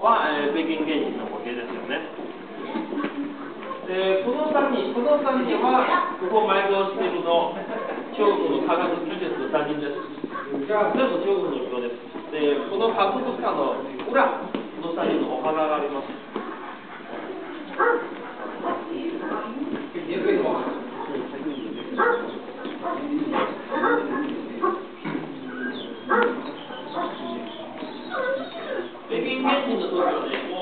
は、えー北京芸人の模型ですよね。でこの3人、この3人は、ここ埋蔵しているの、中国の科学技術3人です。全部中国の人です。で、この博物館の裏の3人のお花があります。Thank you.